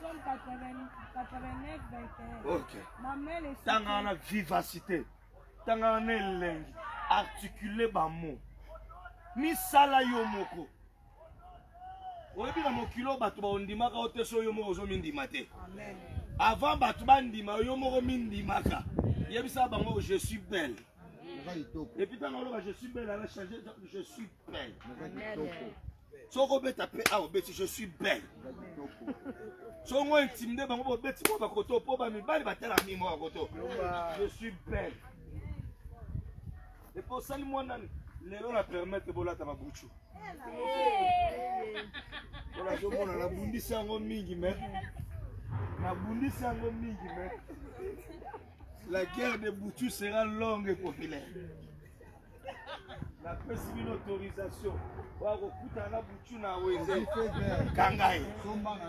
Somme 80 89 21. Ok. Ma mère est Tanga wana vivacité. Tanga wana elengi. Articuler ba mots. Misala yo moko. oyebi na mokili oyo bato baondimaka yo te so yo moko ozomindima te avant bato bandima yo moko mindimaka yebisa bango je suis belle epuis ntango oloba je suis belle ala change je suis belle soki obeta mpe awa obeti je suis belle soki ngo intimide bango bobeti mpo bakoto mpo bamibali batala mimo bakoto je suis belle epo osali mwana lelo na permettre bolata babuchu mpona azomona nabundisi yango mingi me nabundisi yango mingi me la guerre de buchu sera longue et populaire napesi bino autorisation bakokutana na butu na wenze kanga ye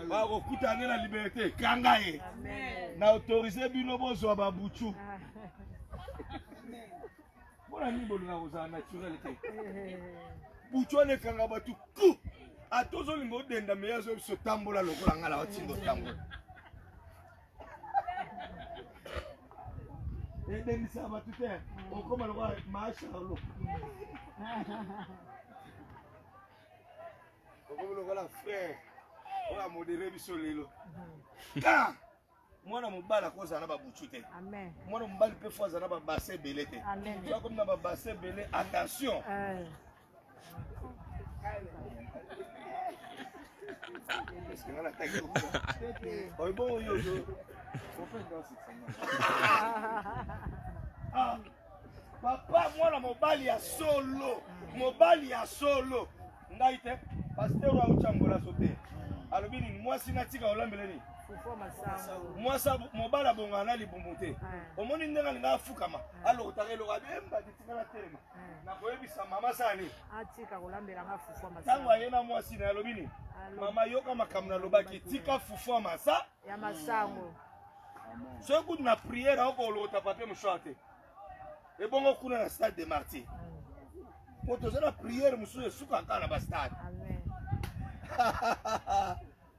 bakokutana nde na liberté kanga ye na autorise bino bozwa babutu mpona nini bolinga kozala naturel te butu wana ekanga bato ku ata ozolinga odenda meya azoyebiso tambola lokola ngai na otindo tambola endengisa eh, bato te okoma lokola maa charlo okomi lokola frère oyo amodere biso lelo ka mwana mobali akozala na babutu te mwana mobali mpe fo azala na babase ebele te akomi na babase ebele attention eh. Ah, papa mwana mobali ya solo mobali ya solo ngai te paster oyo auti ambolaso te alobi nini mwasi natika olambele nini mwasi mobali abongana na libumu te omoni ndenge alinga afukama alokotaka eloko abembadi tika na telema eh. nakoyebisa mama sani atika ah, kolambela nga fufu ya masa ntango aye na mwasi na alobi nini mama yoka makambo nalobaki tika fufu ya masa ya masango soki kutu na priere aokolokota papie moshwar te ebongo kuna na stade de martyr mpo toza na priere mosusu esukaka na bastade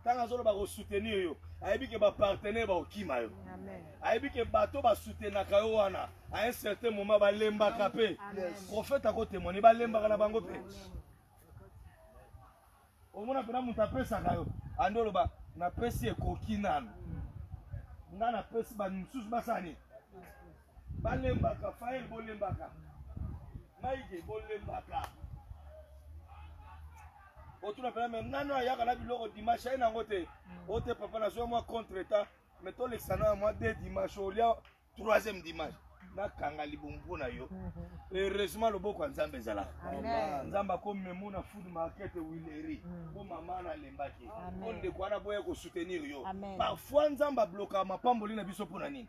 ntango azoloba kosoutenir yo ayebi ke bapartenaire bakokima yo ayebi ke bato basoutenaka yo wana a un certain moment balembaka mpe profete akotemoni balembaka na bango mpe omona mpena moto apesaka yo andi oloba napesi ekoki nanu ngai napesi bato mosusu basani balembaka fael bolembaka maige bolembaka otuna mpena me nano ayaka na biloko dimanche aye nango te mm. oyo te papa nazwa mwa contre temps me tolekisa na mwa de dimanche olia troisième dimanche nakanga libumu mpo na yo mm-hmm. heureusement loboko ya nzambe ezalaka nzambe akomemo na food market wileri mpo mm. mama nalembaki mpo ndeko wana boya kosoutenir yo parfois nzambe ablokaka mapamboli na biso mpo na nini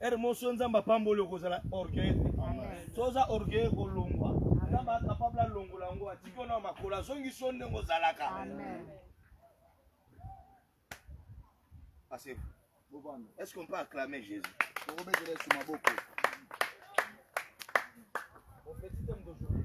ere moso nzambe apamboli okozala orgueil so oza orgueil kolongwa nzambe akapable alongola yango atiki ona makolo azongisi yo ndenge ozalaka Asseyez-vous. Est-ce qu'on peut acclamer Jésus Mon petit homme d'aujourd'hui,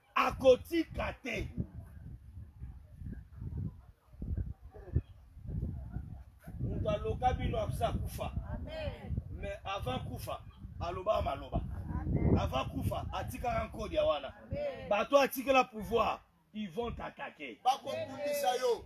akotika te moto aloka bino abisa kufa mais avant kufa alobaka maloba avant kufa atikaka nkodia wana bato atikela pouvoir ils vont t'attaquer bakobundisa yo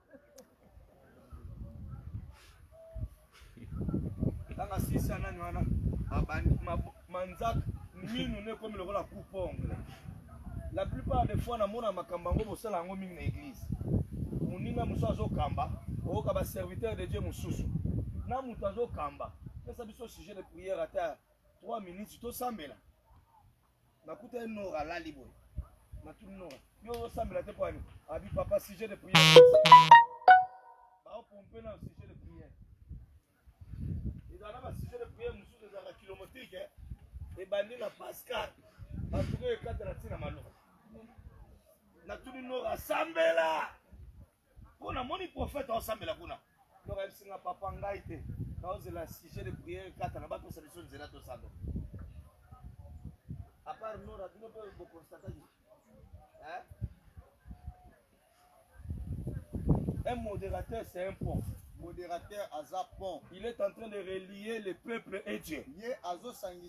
tanga sisa nani wana abandi manzaka minu ne komi lokola coupe ongle la plupart des fois namona makambo yango bosala yango mingi na église moninga mosusu azokamba oyoka baserviteur de dieu mosusu na moto azokamba pesa biso sujet de prière ata 3 minutes tosambela nakuta ye nora alali boye natuni nora yo osambela te poani abi papa sujet de prière baopompe na sujet de prière ezala na basujet de prière mosusu ezalaka kilomotrike ebandi na pascal basuki ekatela ntina maloba natuni nora sambela mpo namoni prophète aosambela kuna donc ayebisi nga papa ngai te naozela sujet de prière kata na bapesa biso nzela tosando apart nora bino mpe bokonstataki un modérateur c'est un pont modérateur aza pont il est en train de relier le peuple et dieu ye azosangi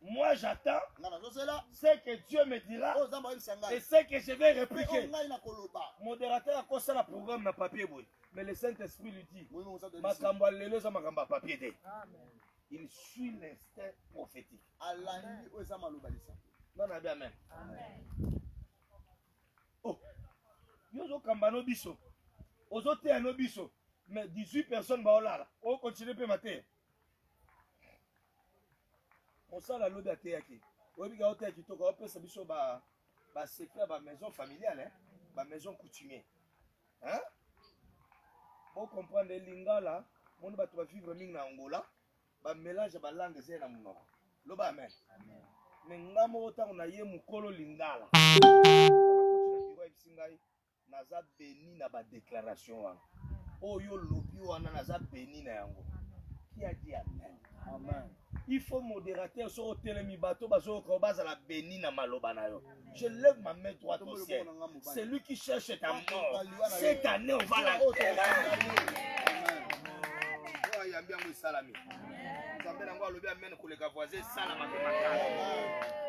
Moi j'attends ce que Dieu me dira oh, et ce que je vais répliquer. Modérateur à la programme na papier boy. Mais le Saint-Esprit lui dit Makamba lelo za makamba papier de. Il suit l'instinct prophétique. Allah ni oza maloba lisa. Non na amen. Amen. Oh. Yo zo kamba no biso. Ozo te no biso. Mais 18 personnes ba olala. O continuer pe mater. mosala lobi ateyaki oyebi ka oteya kitoko opesa biso ba ba secret ba maison familiale hein? ba maison coutumier hein? bo comprendre lingala moni bato ba vivre mingi na angola ba mélange ba langue eza na monoko loba amen, amen. me nga moko ntango naye mokolo lingala oyebisi ngai Naza beni na ba declaration wana oyo lobi wana naza beni na yango qui a dit amen amen il faut modérateur soki otelemi bato bazoyoka bazala beni na maloba na yo je lève ma main droite au ciel celui qui cherche ta mort cette année on va la ayambi yango esalami nzambe na yango alobi amen koleka voisin esalama mpe makala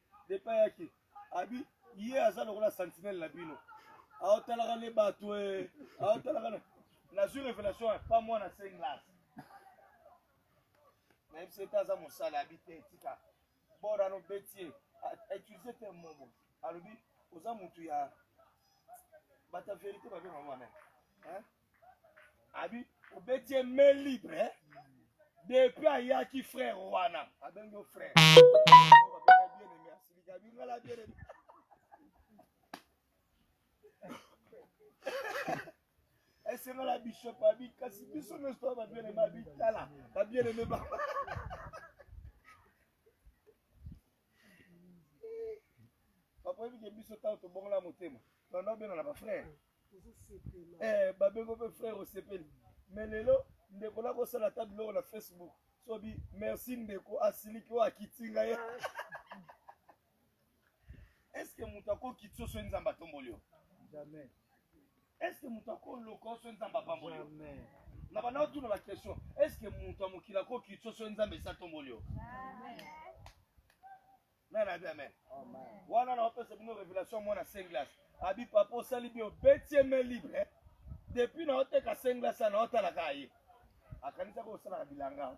depa yaki abi ye aza lokola sentinelle na bino aotalaka ne bato e aotalaka nazwi révélation ya pa mwana cinq glace nayebi se te aza mosala abi te etika bord ano betie utilise te momo alobi oza motu ya bata verité babengama wana abi obeti ye main libre eh? depuis ayaki frère wana abengi yo frère bingala bien aime esengala bishop abi kasi biso nyonso toa babien aime abitala babien aime ba papa oyebi ke biso ntango tobongola motema tolanda obena na bafrere eh, babengo mpe frere osepeli me lelo ndeko nakosala ata biloko na facebook sobi merci ndeko asiliki oyo akitinga ye estce moto akokiti soso ye nzambe atomboli yo est ce que moto akoloka yo soki nzambe apamboli yo na banda otuna baquestion est ce que moto ya mokili akokiti yo soki nzambe esi atomboli yo nana abi amen wana na opesa bino révélation mwana senglas abi papa osali bi obeti ye main libre eh? depuis na oteka senglas ana otalaka ye akanisaka osalaka bilanga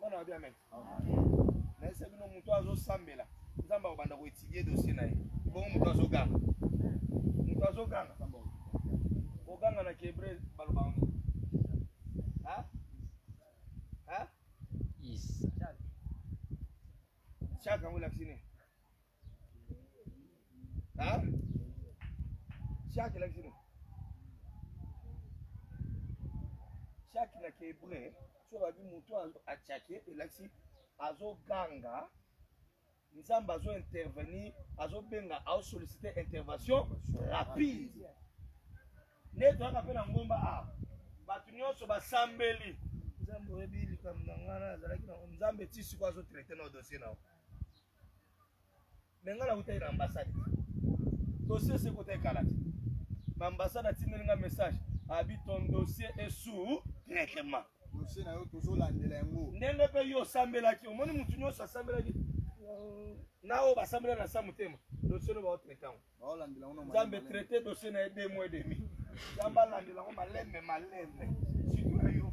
bana babi amen nayesa bino moto azosambela nzambe akobanda koetidie dossier na ye bongo moto azoganga moto azoganga koganga na kiebre balobanga chaka yango elakisi nini Hein? Jacques la Guinée. Jacques na kebre, tu vas dire mutu a tchake et là si azo ganga nzambe azo intervenir azo benga azo solliciter intervention rapide. Nde toyaka mpe na ngomba a bato nyonso basambeli nzambe oyebi likambo na ngai nazalaki nango nzambe ti sikoyo azotraite na dossier na yo me ngai nautaki na ambassade dossier esi ekota ekala te na ambassade atindeli ngai message abi ton dossier est sous traitement dossier na yo tozolandela yango ndenge mpe yo osambelaki omoni motu nyonso asambelaki na oyo basambela na sa motema dossier no baotraite yango nzambe traite dossier na ye de mois demi nzambe alandela yango malembe malembe situ ya yo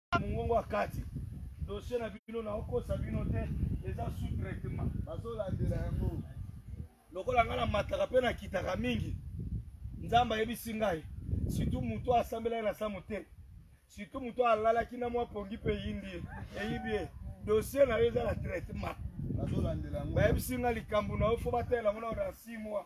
Mungongo ya kati. Dossier na bino na okosa bino te eza sous traitement. Bazolandela yango. Lokola ngai na mataka mpe na kitaka mingi. Nzambe ayebisi ngai surtout moto asambelaki na samu te surtout moto alalaki na mwa pongi mpe eyindi eyibi ye dossier na yo eza na traitement bayebisi nga likambo na yo fo batalela yango na oda 6 mois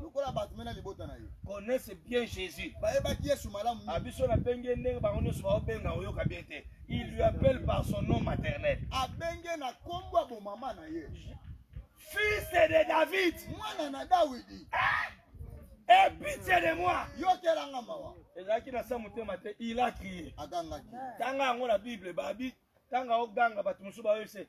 lokola bato mena libota na ye connaisse bien jésus bayebaki yesu malamu a ah, biso nabengi ye ndenge bango nyonso baobenga oyoka bien te il lui appelle par son nom maternel abenge na nkombo ya bomama na ye fils de david mwana na dawidi e pitié de moi yokelanga mawa ezalaki na sa motema te il a crie agangaki tanga yango na bible babi tanga oganga bato mosusu baoyebise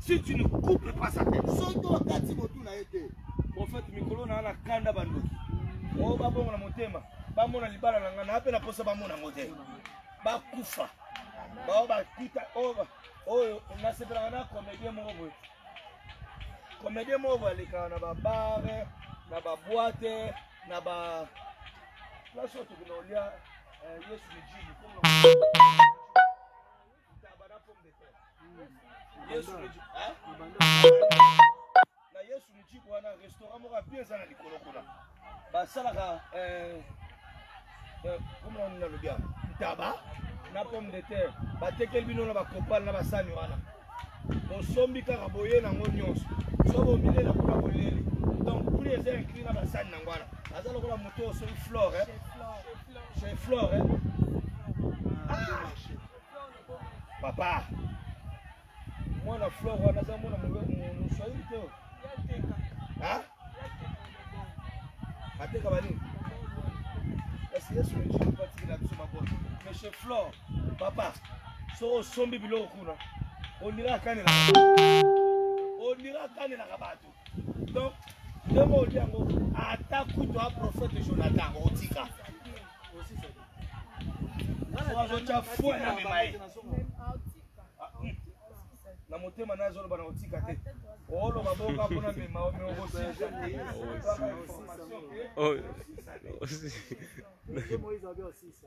si tu ne coupes pas sa tête soki okati motu na ye te prophète mikolo na na kanda bandoki oyo oh, babongo na motema bamona libala na ngai na mpe na mposa bamona yango te bakufa bao bakuta oyo oyo nasepelaka na comédien moko boye comédien moko boye alekaka na babare na baboite na ba place oyo tokenda olia eh, yesu mijibi na yesu mojiko wana restaurant moko ya bien eza na likolo kuna basalaka komona nini nalobi yango ntaba na pomme de terre batekeli bino na bakopale na basani wana bosombi kaka boye nango nyonso so bomile na kuna boleli donc prix eza inclus na basani nango wana aza lokola moto osomi flore chez flore papa mwana flore wana aza mwana moswahili te ateka banini kasi yesu ejiu batikela biso mabola monsieur flore papa soki osombi biloko kuna ondira akanelaka ondira akanelaka bato donc ndenge oli yango ata kutu a prophète jonathan otika azotya foi na mema ye na motema naye azoloba na kotika te oloba boka mpona mema me okosisa te information te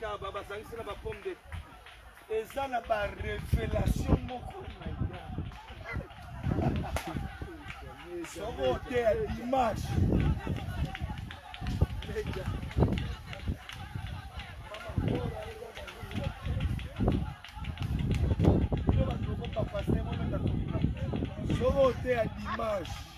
Taba basangisi na ba pomme de eza na ba revelation moko soko oteya dimanche soko oteya dimanche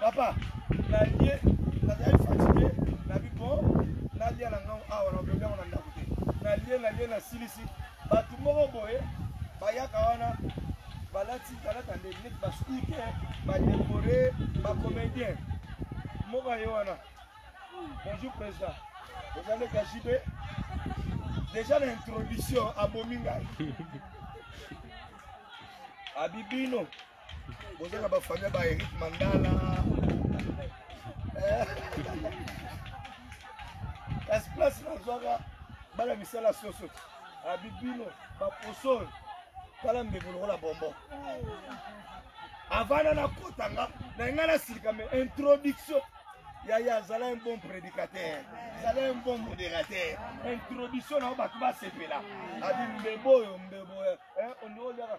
papa nalie nazali fatigue nabi bon nalia na ngango awa na obebe yango na ndako te nalie nalie nasilisi bato moko boye bayaka wana balati balata ndenge neti bascoute badekore bacomédien moko aye wana bonjour président oza ndeke ya jibe déjà na introduction abomi ngai abibino boza na bafamia ba eric mandala eh. kasi place nazwaka bana misala soso abibino baposol tala mbebo lokola bombo avanda nakota nga na ngai nasilika me introduction yaya zala un bon prédicateur zala un bon modérateur introduction na yo bato basepela abi mbebo oyo mbebo eh, ondiolyaka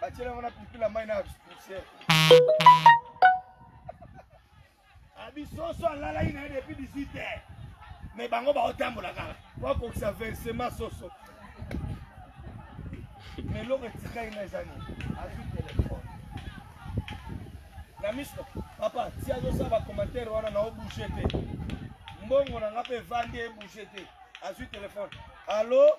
Bachela wana pilipila mai na poussière. Abisoso alalaki na ye depuis 18 heures. Mais bango baotambola kaka. Bakokisa versement soso. Mais eloko etikaki na eza nini? Azwi telefone. Na miso, papa, ti azosala bacommentaire wana na obouge te. Mbongo na nga mpe evandi ebouge te. Azwi telefone. Allo?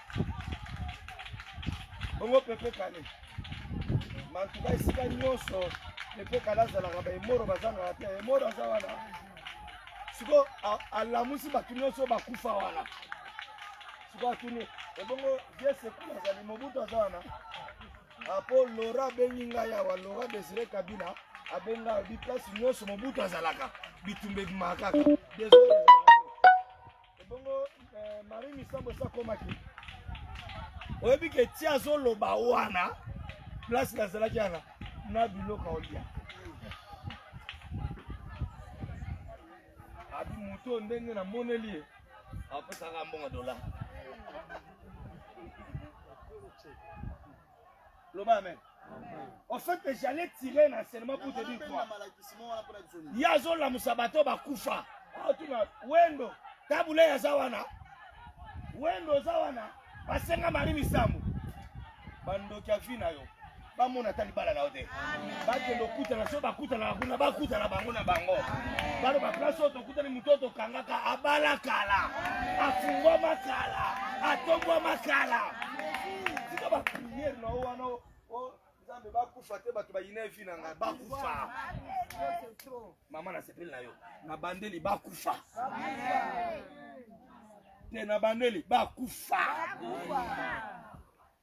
bongo pepe kale mantuka esika nyonso pepe kale azalaka baemoro bazangaka te emoro aza wana siko alamusi bato nyonso bakufa wana siko atuni ebongo vie sekulu azali mobutu aza wana apo ah, lora abengi ngai awa lora desire kabila abenga biplasi nyonso mobutu azalaka bitumba ebimaka kaka ebongo eh, marie misambo esi akomaki oyebi ke ti azoloba wana place nazalaki wana na biloko olia abi moto oyo ndenge namoneli ye apesaka mbongo dola loba amen au fait j'allais tirer un enseignement pour te dire quoi ye azolamusa bato bakufa aotuna ah, wendo tabulei aza wana wendo oza wana basenga mari misambo bandoki ya vi na yo bamona ata libala na yo te bakende okutana so bakutanaka kuna bakutana bango na bango baloba place oyo kutani moto oyo tokangaka abala kala afungwama kala atombwama kala tika bapriere na yo wana nzambe bakufa te bato bayina evi na ngai bakufa mama nasepeli na yo na bandeli bakufa te na bandeli bakufa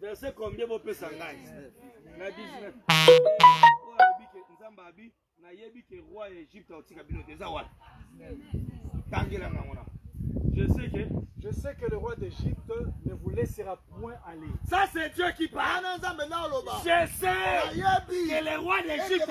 verse combien bopesa ngai na 19 nzambe abi nayebi ke roi ya egypte akotika bino te eza wana tangela ngango na je sais que je sais que le roi d'Égypte ne vous laissera point aller. Ça c'est Dieu qui parle. Je sais que le roi d'Égypte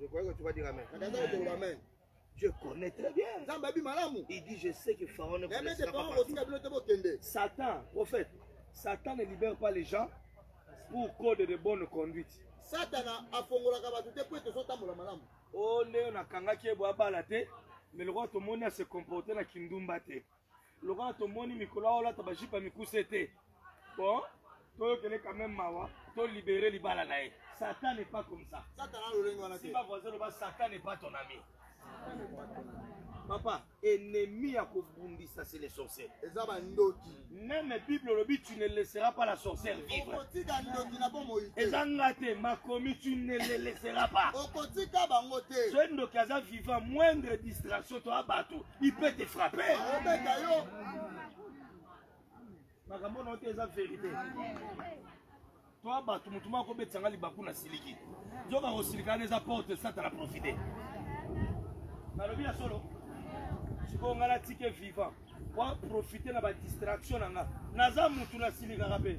Je croyais que tu vas dire amen. Amen. Je connais très bien. Il dit, je sais que Pharaon ne connaît pas Satan, prophète, Satan ne libère pas les gens pour code de bonne conduite. Satan a fongolaka bato te mpo ete ozotambola malamu o oh, ndenge nakangaki ye boabala te mais lokola tomoni ase comporte na kindumba te lokola tomoni mikolo aolata bajipe ya mikuse te bon toyokele quand même mawa tolibere libala na ye satan n'est pas comme ça si bavoisin loba satan n'est pas ton ami papa ennemi ya kobundisa c'est les sorciers eza bandoki même bible olobi tu ne laisseras pas la sorcière vivre okotika ndoki na bomoi te eza nga te makomi tu ne le laisseras pas okotika bango te soki ndoki aza vivant moindre distraction to ya bato il peut te frapper obeta yo makambo na yo te eza verité to bato motu moko akobetisa nga libaku na siliki nzoka kosilika na eza porte satana profite nalobi ya solo sikoyo nga natike vivant po profite na badistraction na nga naza motu nasilikaka mpe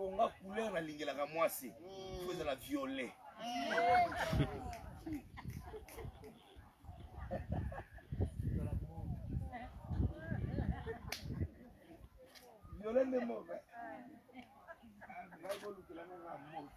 soko nga couleur nalingelaka mwasi mm. fo ezala violet violet nde moka ngai bolukela nanga moka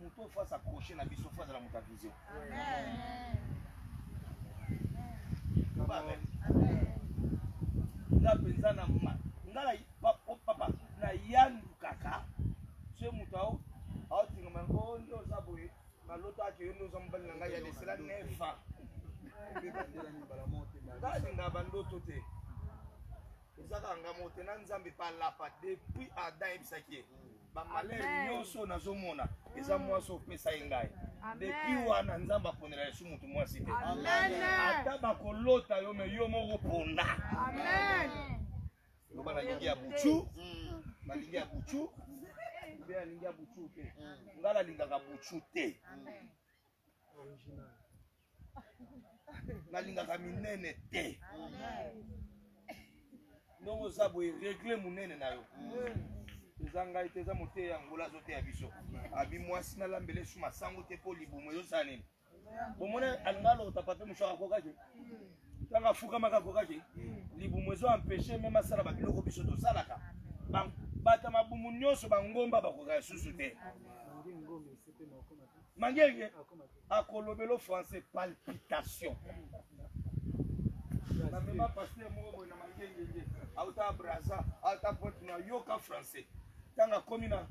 Moto oyo faut s'accrocher na biso, faut azala moto ya vision. Amen. Amen. Nga penza na ma, nga na oh, papa na yandu kaka, ce moto au, au tingama ngo oh, ndo za boye, na loto ake yo ndo za mbali na nga ya lesela nefa. Nga linga bandoto te. Ezaka nga mote na nzambe pa lapa depuis Adam ebisaki ye. Mm. ba malheur nyonso nazomona eza mm. mwasi opesa ye ngai depuis wana nzambe aponela yesu motu mwasi te ata bakolota yo me yo moko pona loba nalingi ya butu mm. nalingi ya butu mpe nalingi ya butu te ngai nalingaka butu te nalingaka minene te ndongo oza boye regle monene na yo eza ngai te eza moteya ngola azoteya biso abi mwasi nalambele su masango te mpo libumu ezosala nini bomoni alinga alokota pape mosusu akokaki ntango afukamaka akokaki libumu ezo empeshe meme asala babiloko biso tosalaka bato ya mabumu nyonso bangomba bakokaka susu te mangenge akolobelo français palpitation namema paster moko boye na mangengenge auta braza auta pointe na yoka français ntango akomi na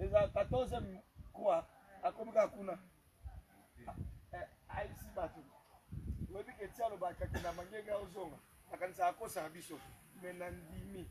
eza 14 croix akomi kaka kuna eh, ayebisi bato oyebi ke ti alobaka kenda mangenge aozonga akanisa akosaka biso me nandimi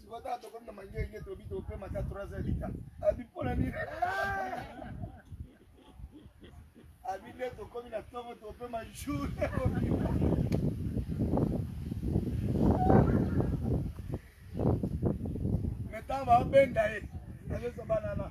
sikoyo tala tokomi na mangenge tobi topemaka 3 heures du temps abi mpo na nini abi nde tokomi na ntongo topema jour me ntango baobenda ye azosa banana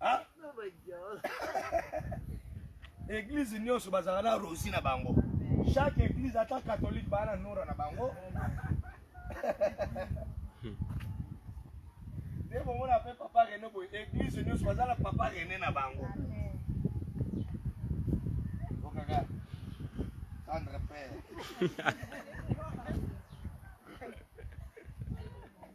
Hein? église nyonso bazalaka na rosi na bango chaque église ata catholique baa na nora na bango nde bomona mpe papa rene boye église nyonso baza na papa rene na bango okaka tendre père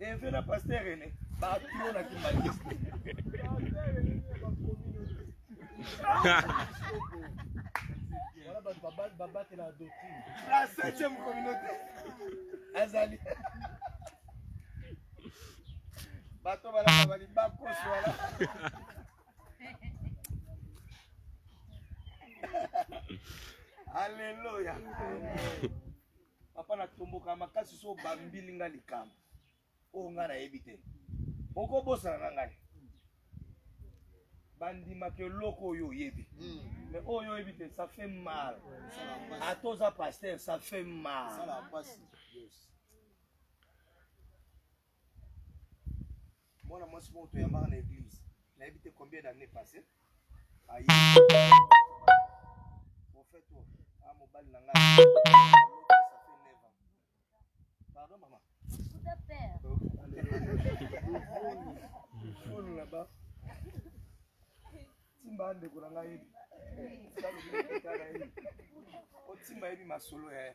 eve na paster ene batuo na kimakiste wana bato babatela doctrine la septième communauté azali bato balaka bali bakosi wana Aleluya. papa natomboka makasi so obambili nga likambo oyo ngai nayebi te okobosana na ngai bandimaka eloko oyo oyebi hmm. me oyo oyebi te ça fait mal ata oza paster ça fait mal mwana mwasi moko toyambaka na eglise nayebi te combien d'année passé aye prophète oyo a mobali na ngai pardon mama fulu na ba timba ndeko na ngai yebi otimba yebi masolo ya